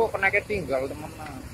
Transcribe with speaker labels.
Speaker 1: Oh, kena tinggal teman-teman.